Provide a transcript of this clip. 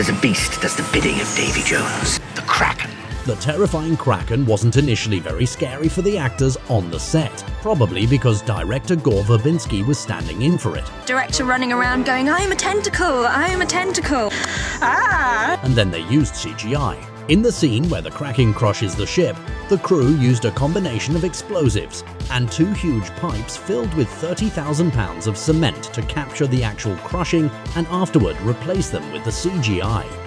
There's a beast does the bidding of Davy Jones, the Kraken. The terrifying Kraken wasn't initially very scary for the actors on the set, probably because director Gore Verbinski was standing in for it. Director running around going, I'm a tentacle, I'm a tentacle. Ah! And then they used CGI. In the scene where the Kraken crushes the ship, the crew used a combination of explosives and two huge pipes filled with 30,000 pounds of cement to capture the actual crushing and afterward replace them with the CGI.